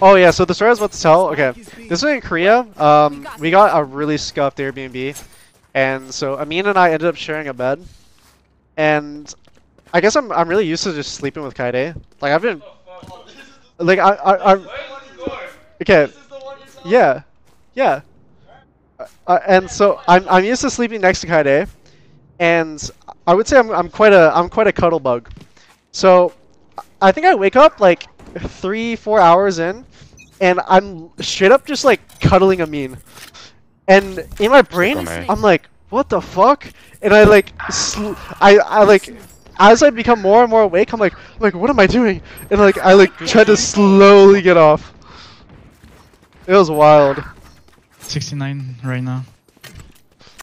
Oh yeah, so the story I was about to tell. Okay, this was in Korea. Um, we got a really scuffed Airbnb, and so Amine and I ended up sharing a bed. And I guess I'm I'm really used to just sleeping with Kyedae. Like I've been, like I I, I okay, yeah, yeah. Uh, uh, and so I'm I'm used to sleeping next to Kyedae, and I would say I'm I'm quite a I'm quite a cuddle bug. So I think I wake up like three four hours in, and I'm straight up just like cuddling Amine. And in my brain, man. I'm like, what the fuck? And I like, sl I I like, as I become more and more awake, I'm like, I'm like, what am I doing? And like, I like try to slowly get off. It was wild. 69 right now.